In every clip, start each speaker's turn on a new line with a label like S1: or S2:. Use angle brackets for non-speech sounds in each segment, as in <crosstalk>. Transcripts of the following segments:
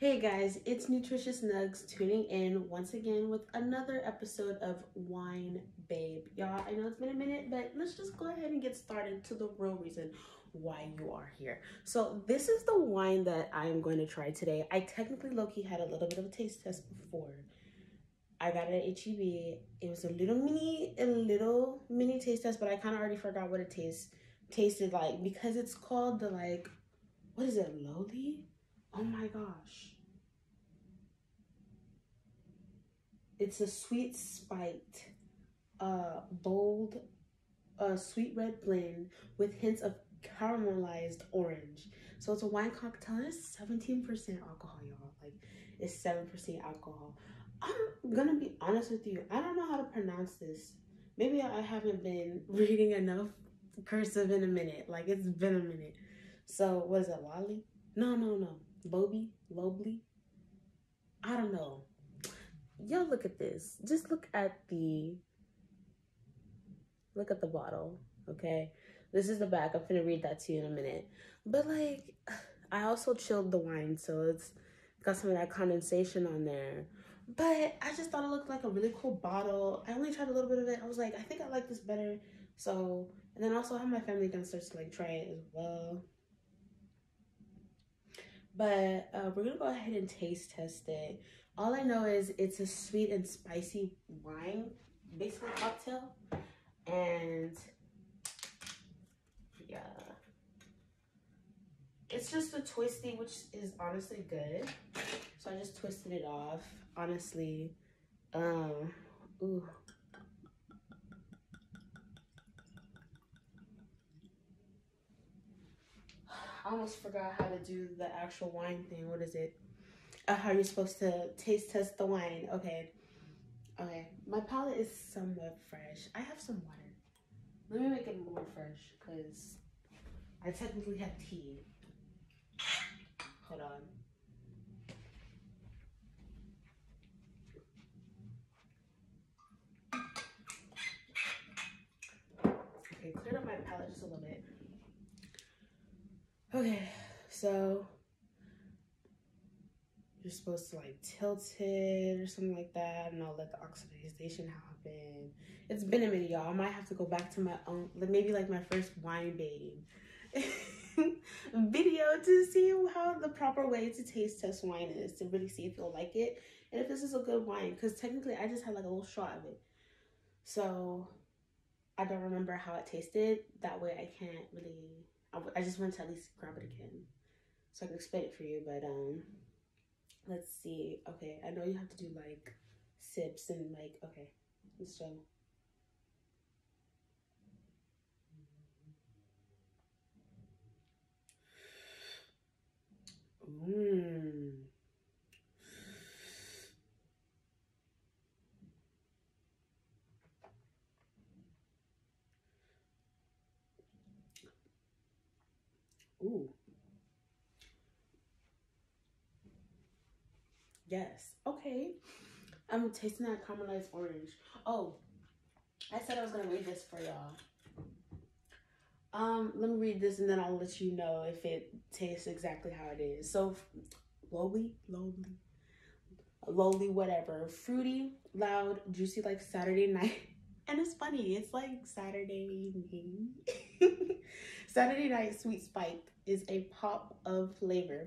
S1: Hey guys, it's Nutritious Nugs tuning in once again with another episode of Wine Babe. Y'all, I know it's been a minute, but let's just go ahead and get started to the real reason why you are here. So this is the wine that I'm going to try today. I technically low-key had a little bit of a taste test before. I got it at HEB. It was a little mini, a little mini taste test, but I kind of already forgot what it tastes tasted like because it's called the like, what is it, Lowly? Oh my gosh. It's a sweet spiked, uh, bold, uh, sweet red blend with hints of caramelized orange. So it's a wine cocktail. It's 17% alcohol, y'all. Like, it's 7% alcohol. I'm gonna be honest with you. I don't know how to pronounce this. Maybe I haven't been <laughs> reading enough cursive in a minute. Like, it's been a minute. So, was it, Lolly? No, no, no. Bobby? Lobly? I don't know. Y'all look at this. Just look at the look at the bottle, okay? This is the back. I'm gonna read that to you in a minute. But like I also chilled the wine, so it's got some of that condensation on there. But I just thought it looked like a really cool bottle. I only tried a little bit of it. I was like, I think I like this better. So, and then also have my family downstairs to like try it as well. But uh, we're gonna go ahead and taste test it. All I know is it's a sweet and spicy wine, basically cocktail. And yeah. It's just a twisty, which is honestly good. So I just twisted it off. Honestly, um, ooh. I almost forgot how to do the actual wine thing. What is it? Uh, how you're supposed to taste test the wine. Okay. Okay. My palate is somewhat fresh. I have some water. Let me make it more fresh because I technically have tea. Hold on. Okay, cleared up my palate just a little bit. Okay, so you're supposed to like tilt it or something like that and I'll let the oxidization happen. It's been a minute, y'all. I might have to go back to my own, maybe like my first wine babe <laughs> video to see how the proper way to taste test wine is to really see if you'll like it and if this is a good wine because technically I just had like a little shot of it. So I don't remember how it tasted. That way I can't really, I, just want to at least grab it again so I can explain it for you. But um, let's see. Okay, I know you have to do like sips and like, okay, let's show. Ooh. Yes. Okay. I'm tasting that caramelized orange. Oh, I said I was gonna read this for y'all. Um, let me read this and then I'll let you know if it tastes exactly how it is. So, lowly, lowly, lowly, whatever. Fruity, loud, juicy like Saturday night. <laughs> And it's funny, it's like Saturday evening. <laughs> Saturday night sweet spike is a pop of flavor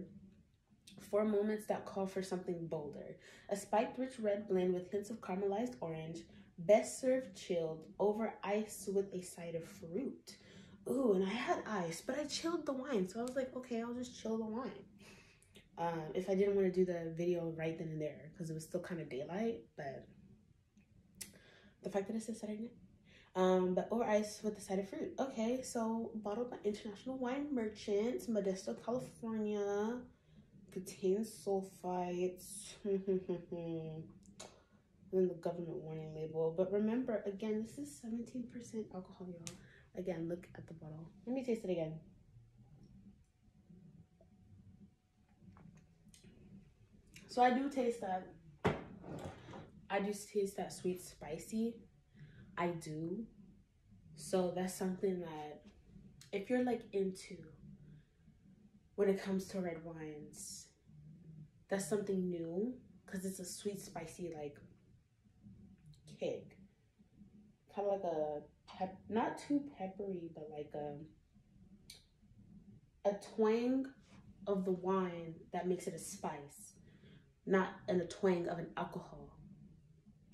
S1: for moments that call for something bolder. A spiked rich red blend with hints of caramelized orange, best served chilled over ice with a side of fruit. Ooh, and I had ice, but I chilled the wine. So I was like, okay, I'll just chill the wine. Um, if I didn't want to do the video right then and there, because it was still kind of daylight, but the fact that it says Saturday night. Um, but over ice with of fruit. Okay, so bottled by International Wine Merchants, Modesto, California. Contains sulfites. <laughs> then the government warning label. But remember, again, this is 17% alcohol, y'all. Again, look at the bottle. Let me taste it again. So I do taste that. I do taste that sweet spicy. I do. So that's something that if you're like into when it comes to red wines, that's something new because it's a sweet, spicy like kick. Kind of like a pep, not too peppery, but like a a twang of the wine that makes it a spice, not in a twang of an alcohol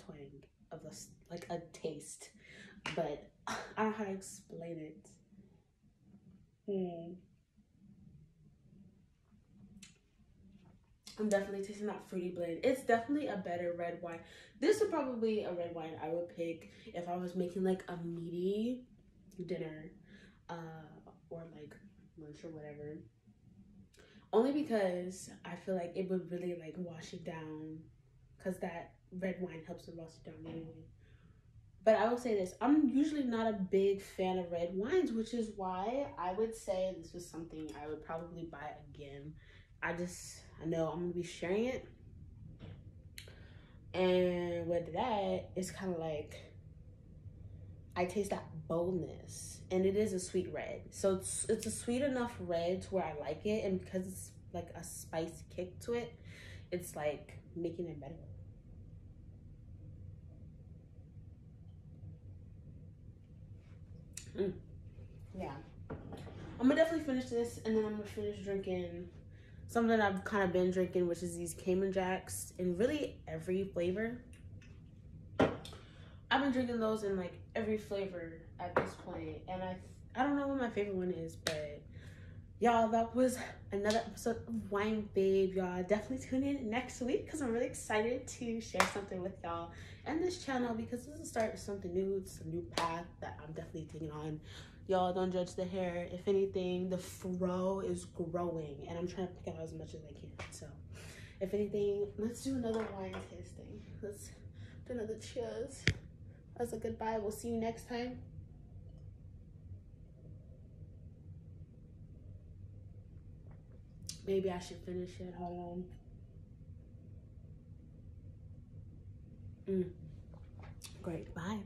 S1: twang of like a taste. But <laughs> I don't know how to explain it. Hmm. I'm definitely tasting that fruity blend. It's definitely a better red wine. This is probably a red wine I would pick if I was making like a meaty dinner uh, or like lunch or whatever. Only because I feel like it would really like wash it down because that red wine helps to wash it down anyway. But I will say this I'm usually not a big fan of red wines, which is why I would say this was something I would probably buy again. I just, I know I'm gonna be sharing it. And with that, it's kind of like I taste that boldness, and it is a sweet red. So it's it's a sweet enough red to where I like it, and because it's like a spice kick to it, it's like making it better. Mm. Yeah. I'm gonna definitely finish this and then I'm gonna finish drinking something I've kind of been drinking, which is these Cayman Jacks in really every flavor. I've been drinking those in like every flavor at this point, and I I don't know what my favorite one is, but y'all, that was another episode of Wine Babe. Y'all definitely tune in next week because I'm really excited to share something with y'all and this channel because this is the start of something new. It's a new path that I'm definitely taking on. Y'all don't judge the hair. If anything, the fro is growing and I'm trying to pick out as much as I can. So if anything, let's do another wine tasting. Let's do another cheers. As a goodbye. We'll see you next time. Maybe I should finish it. Hold on. Mm. Great. Bye.